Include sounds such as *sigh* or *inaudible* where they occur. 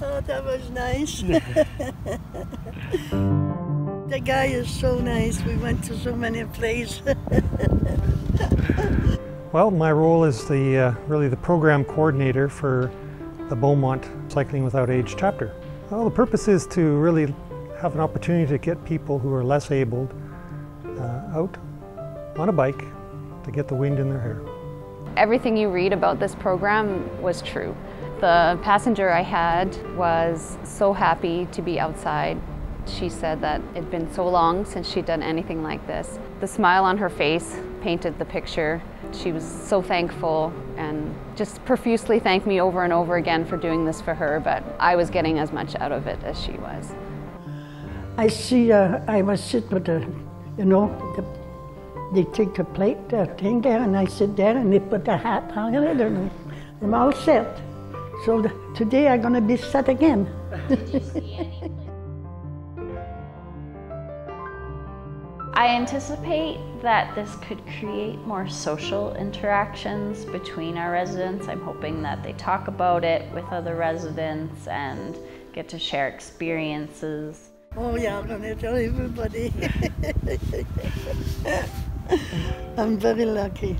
Oh, that was nice. *laughs* *laughs* the guy is so nice. We went to so many places. *laughs* well, my role is the uh, really the program coordinator for the Beaumont Cycling Without Age chapter. Well, the purpose is to really have an opportunity to get people who are less abled uh, out on a bike to get the wind in their hair. Everything you read about this program was true. The passenger I had was so happy to be outside. She said that it'd been so long since she'd done anything like this. The smile on her face painted the picture. She was so thankful and just profusely thanked me over and over again for doing this for her, but I was getting as much out of it as she was. I see, uh, I was sitting with the, you know, the, they take the plate, the thing there, and I sit there and they put the hat on it, and I'm all set. So the, today I'm going to be set again. *laughs* I anticipate that this could create more social interactions between our residents. I'm hoping that they talk about it with other residents and get to share experiences. Oh yeah, I'm gonna tell everybody. *laughs* I'm very lucky.